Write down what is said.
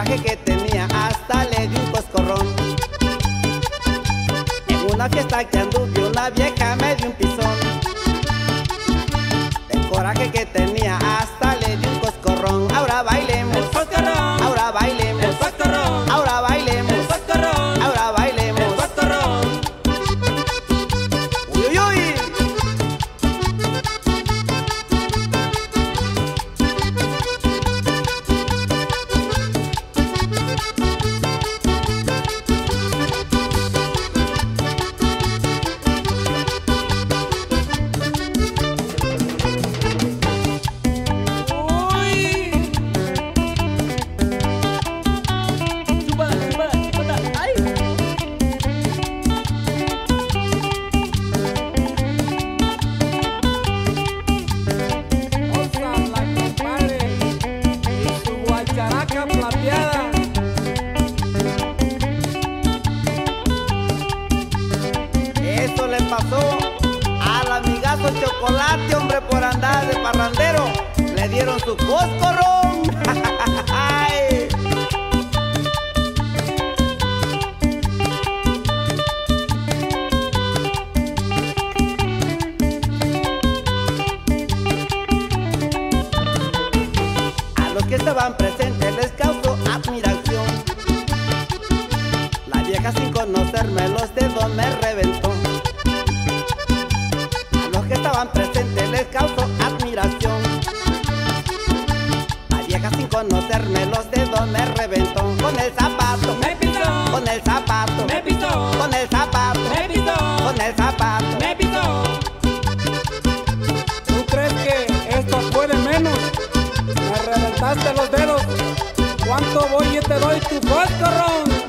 coraje que tenía hasta le di un coscorrón. En una fiesta que anduve una vieja me dio un pisón. El coraje que tenía hasta Bye. Pasó al amigazo Chocolate, hombre, por andar de parrandero. Le dieron su coscorrón. A los que estaban presentes les causó admiración. La vieja sin conocerme los dedos me reventó. Causó admiración. La vieja sin conocerme los dedos me reventó. Con el zapato, Me pisó. con el zapato, Me pisó. con el zapato, Me pisó. con el zapato. Me pisó. ¿Tú crees que esto puede menos? Me reventaste los dedos. ¿Cuánto voy y te doy tu fósforo?